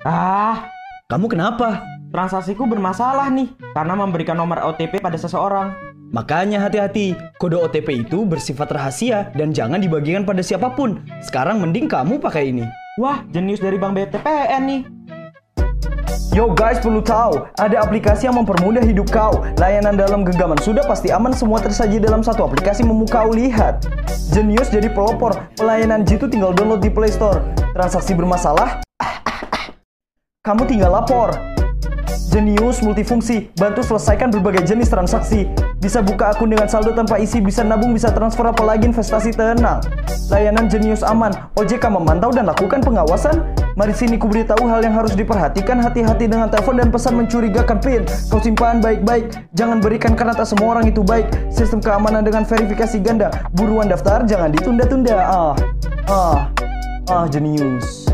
Ah, Kamu kenapa? transaksiku bermasalah nih karena memberikan nomor OTP pada seseorang. Makanya hati-hati, kode OTP itu bersifat rahasia dan jangan dibagikan pada siapa pun. Sekarang mending kamu pakai ini. Wah, jenius dari Bank BTPN nih. Yo guys perlu tahu, ada aplikasi yang mempermudah hidup kau. Layanan dalam genggaman sudah pasti aman semua tersaji dalam satu aplikasi memukau lihat. Jenius jadi pelopor, pelayanan Jitu tinggal download di Play Store. Transaksi bermasalah? Kamu tinggal lapor. Jenius multifungsi, bantu selesaikan berbagai jenis transaksi. Bisa buka akun dengan saldo tanpa isi, bisa nabung, bisa transfer apalagi investasi tenang. Layanan Jenius aman, OJK memantau dan lakukan pengawasan. Mari sini ku beritahu hal yang harus diperhatikan Hati-hati dengan telepon dan pesan mencurigakan PIN Kau simpan baik-baik Jangan berikan karena tak semua orang itu baik Sistem keamanan dengan verifikasi ganda Buruan daftar jangan ditunda-tunda Ah, ah, ah jenius